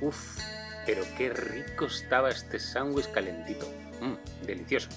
Uf, pero qué rico estaba este sándwich calentito. Mm, delicioso.